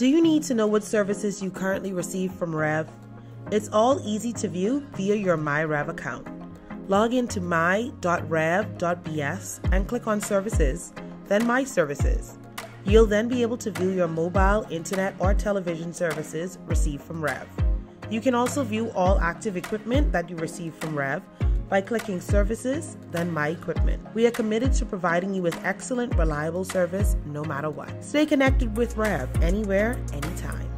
Do you need to know what services you currently receive from Rev? It's all easy to view via your MyRev account. Log into my.rev.bs and click on Services, then My Services. You'll then be able to view your mobile, internet, or television services received from Rev. You can also view all active equipment that you receive from Rev by clicking Services, then My Equipment. We are committed to providing you with excellent, reliable service no matter what. Stay connected with Rev anywhere, anytime.